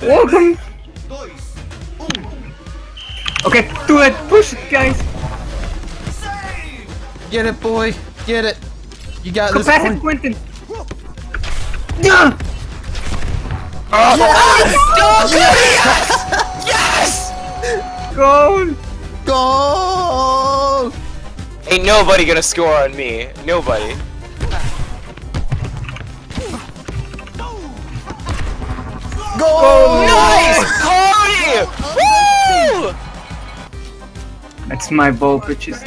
Welcome. Okay, do it. Push it, guys. Get it, boy. Get it. You got ah. Ah. Go this. past boy. it, Quentin. Yeah. Yes! Goal. Goal! Ain't nobody gonna score on me. Nobody. Goal! Nice! Cody! Woo! That's my ball, bitches.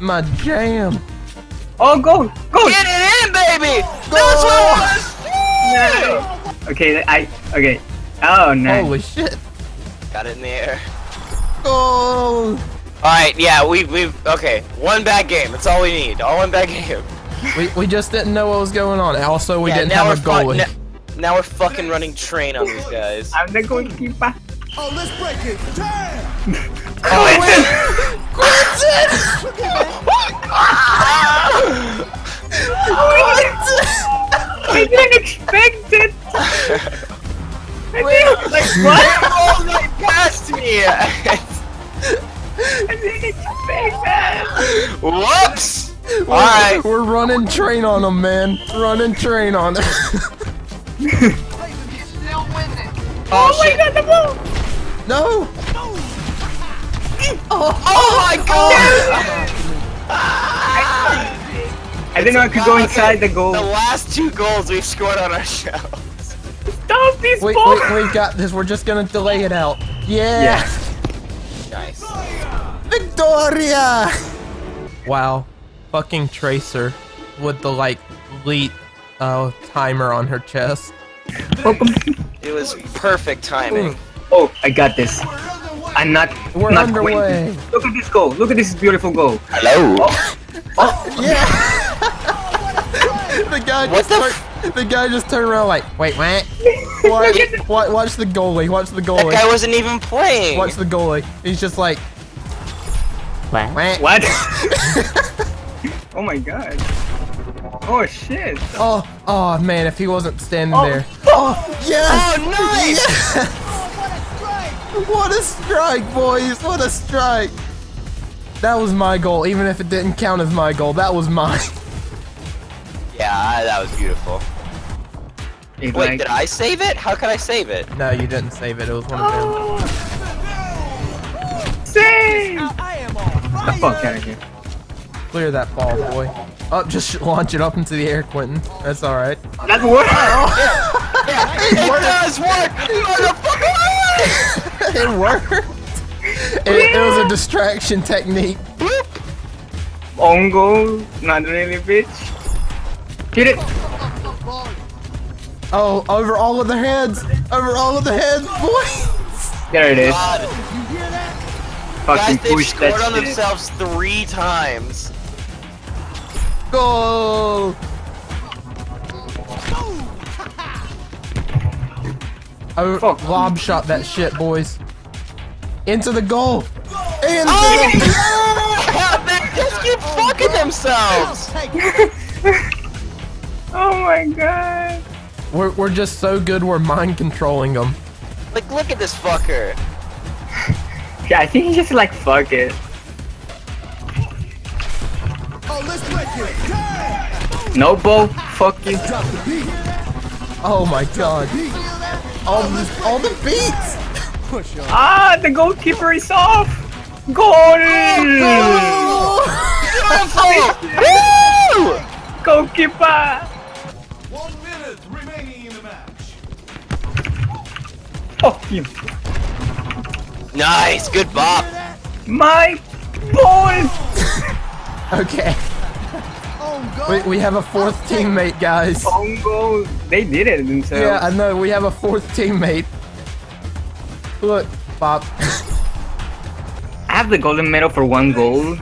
My jam. Oh, goal. Goal. Get it in, baby! That's what it was! Okay, I. Okay. Oh, nice. Holy shit. Got it in the air. Goal! Alright, yeah, we, we've, okay, one bad game, that's all we need, all one bad game. We, we just didn't know what was going on. Also, we yeah, didn't have a we're fu- goalie. Na- now we're fucking running train on these guys. I'm the goalkeeper. Oh, let's break it. Damn! I didn't expect it. I didn't, like what? Oh, right past me! I didn't expect that. Whoops! We're, Alright. we're running train on them, man. Running train on them. Oh, Oh my shit. god, the ball. no! Oh oh, my god! I didn't know I could go inside the goal. The last two goals we've scored on our show. Stop this Wait, ball. wait, we got this. We're just gonna delay it out. Yeah! Yeah. Nice. Victoria! Wow. Fucking Tracer with the, like, leet uh, timer on her chest. Welcome. It was perfect timing. Oh, I got this. I'm not. We're not underway. Quentin. Look at this goal. Look at this beautiful goal. Hello. Oh, Yeah! the guy What just the turned, the guy just turned around like, wait, what? Watch, watch, watch the goalie. Watch the goalie. That goalie. guy wasn't even playing. Watch the goalie. He's just like, what? what? oh my god. Oh shit. Oh, oh man, if he wasn't standing Oh. there. Oh, oh, yes! Oh, nice! Yes! What a strike, boys! What a strike! That was my goal, even if it didn't count as my goal. That was mine. Yeah, that was beautiful. It's Wait, like- did I save it? How could I save it? No, you didn't save it. It was one of oh. them. Save! I am on The fuck out of here. Clear that ball, boy. Oh, just launch it up into the air, Quentin. That's all right. That's what? It does work! Motherfucker! it worked. It, it was a distraction technique. On goal? Not really, bitch. Hit it. Oh, over all of the heads. Over all of the heads, boy. There it is. God, Fucking guys, they've push scored that on shit. themselves three times. Goal. Oh, Fuck. lob shot that shit, boys. Into the goal. Into Oh, the goal! they just keep fucking themselves! Oh my god. We're, we're just so good we're mind controlling them. Like, look at this fucker. Yeah, I think he's just like, fuck it. No, Bo. Fuck you. Drop the beat. Oh my god. All the, all the beats. Ah, the goalkeeper is off. Goal. Oh! Woo! Goalkeeper. One minute remaining in the match. Fuck you. Nice, good bop. My ball. Okay, On goal. We, we have a fourth teammate, guys. On goal. They did it themselves. Yeah, I know, we have a fourth teammate. Look, Bob. I have the golden medal for one goal.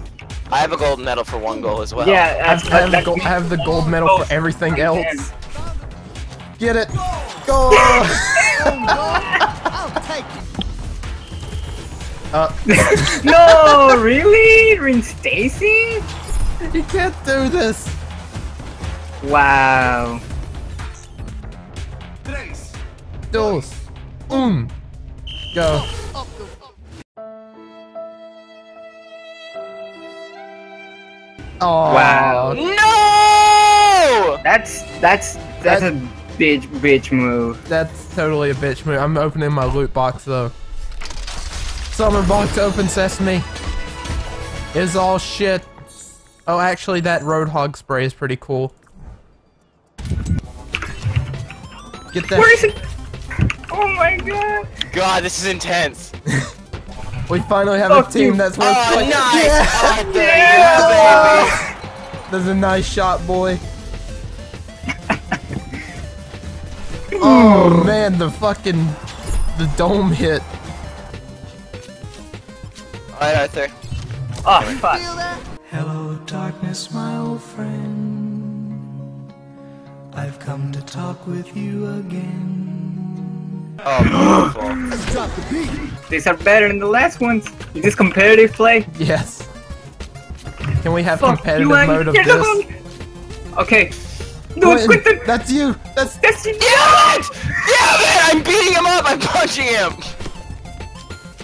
I have a gold medal for one goal as well. Yeah, I have, I have the gold, I have the gold medal for everything else. Get it. Go! On goal. I'll take it. Uh, no, really? Rin Stacy? you can't do this. Wow. Tres. Dos. Mm. Go. Oh. Wow. No! That's that's that's a bitch bitch move. That's totally a bitch move. I'm opening my loot box though. Summer box open sesame. Is all shit. Oh, actually, that Roadhog spray is pretty cool. Get that. Where is it? Oh my god. God, this is intense. We finally have Fuck a team you. that's worth Oh, playing. nice! Yeah. Oh, there Yeah. you. That's a nice shot, boy. oh man, the fucking the dome hit. Alright, Arthur. Oh fuck. Hello, darkness, my old friend. I've come to talk with you again. Oh, beautiful. Drop the beat. These are better than the last ones. Is this competitive play? Yes. Can we have Fuck competitive you, mode of Get this? hunk. Okay. Do it, Quentin, Quentin. That's you. That's That's you. Damn it! Damn it! I'm beating him up! I'm punching him!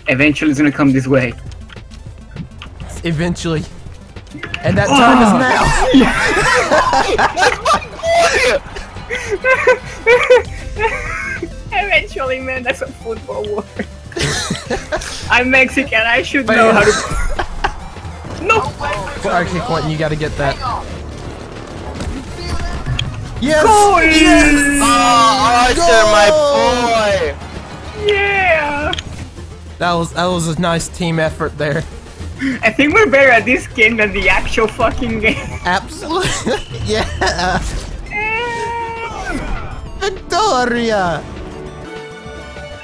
Eventually, it's gonna come this way. eventually. And that time is ah. now. Eventually, man, that's a football word. I'm Mexican. I should know how to. no. okay, Quentin, you gotta get that. Yes! Goal! Yes! Oh, Arthur, my boy! Yeah. That was that was a nice team effort there. I think we're better at this game than the actual fucking game. Absolutely. yeah. Victoria.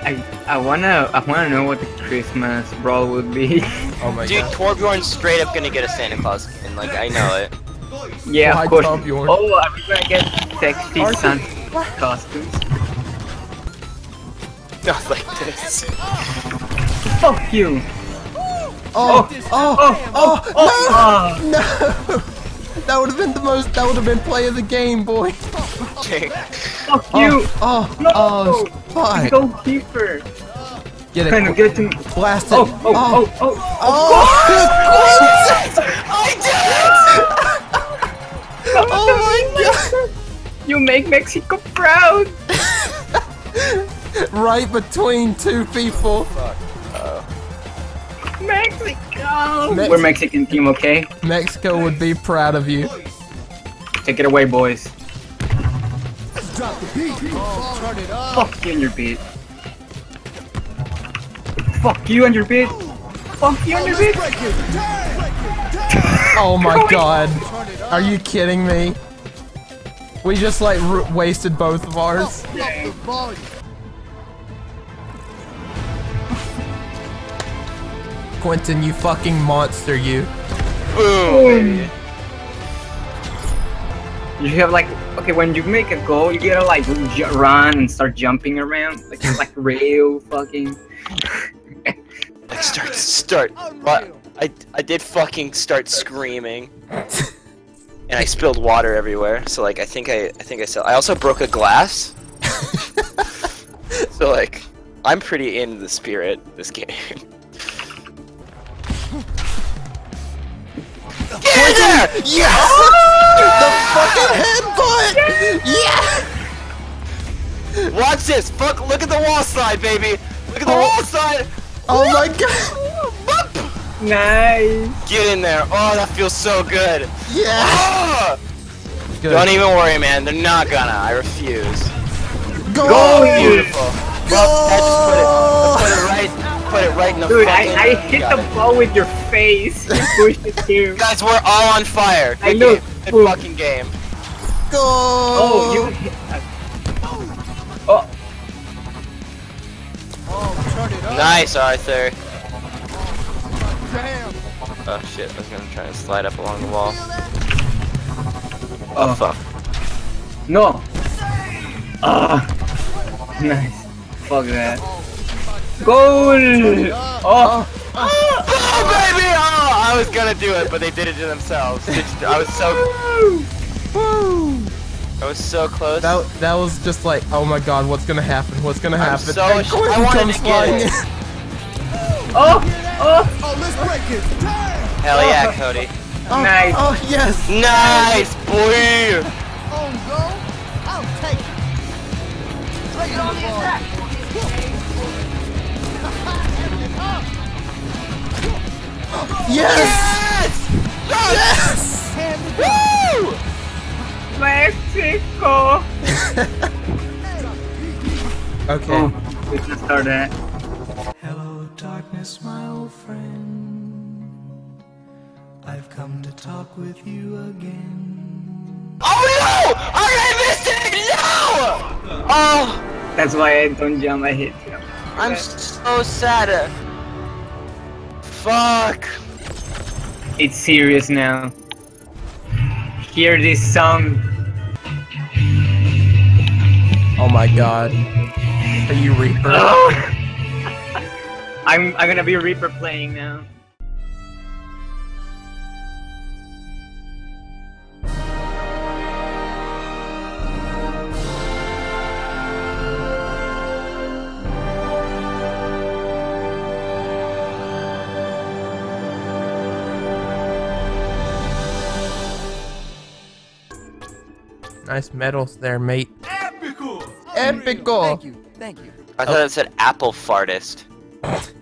I I wanna I wanna know what the Christmas brawl would be. Oh my Dude, god. Torbjorn's straight up gonna get a Santa Claus skin, like, I know it. yeah, Why of course. Torbjorn? Oh, are we gonna get sexy Santa costumes? Not like this. Fuck you. Oh, oh, oh oh, oh, oh, no, ah. no. That would have been the most. That would have been play of the game, boy. Okay. fuck oh, you. Oh, No. oh, fuck. Goalkeeper. Get it. Kind of get to. Blast it. Oh, oh, oh, oh. Oh, I did it! oh my god. You make Mexico proud. Right between two people. Mex- We're Mexican team, okay? Mexico would be proud of you. Take it away, boys. Drop the beat. Turn it up. Fuck you and your beat. Fuck you and your beat. Fuck you and your beat. Break it. Damn. Break it. Damn. Oh my god. Turn it up. Are you kidding me? We just like r- wasted both of ours. Quentin, you fucking monster, you. Boom! You have like, okay, when you make a goal, you gotta like run and start jumping around, like like real fucking. like start, start. But I, I did fucking start screaming. And I spilled water everywhere, so like I think I I think I said I also broke a glass. so like I'm pretty in the spirit this game. Get in there! Yes! the fucking headbutt! Yeah! Watch this! Fuck! Look at the wall slide, baby! Look at the Oh. wall slide! Oh my god! Nice. Get in there! Oh, that feels so good! Yeah! Ah! Good. Don't even worry, man. They're not gonna. I refuse. Go! Go, you- Beautiful. Well, that just put it, put it right, put it right in the Dude, fucking. I, I hit the it. ball with your face. You pushed it too. Guys, we're all on fire. Good I know. game. Good Boom. fucking game. Go! Oh, you hit. Oh, Oh, turn it up. Nice, Arthur. Damn. Oh shit! I was gonna try and slide up along the wall. oh, Oh fuck. no. Ah, nice. Fuck that. Goal. Oh. oh, Oh baby! Oh, I was gonna do it, but they did it to themselves. I was so. I was so close. That that was just like, oh my god, what's gonna happen? What's gonna happen? so And sh- I wanted comes to get it. Oh! Oh! Oh, let's break it. Hell yeah, Cody. Oh, Nice. Oh yes. Nice, boy. On go. I'll take it. Take it on the attack. Yes. Yes! Yes. Woo! Mexico! Okay. Oh, we just started that. Hello, darkness, my old friend. I've come to talk with you again. Oh no! I missed it! No! Oh, That's why I don't jump, I hit you. I'm so sad. Fuck. It's serious now. Hear this sound. Oh my god. Are you Reaper? Oh! I'm I'm gonna be Reaper playing now. Nice medals there, mate. Epical. Epical. Thank you. Thank you. I thought it said apple fartist.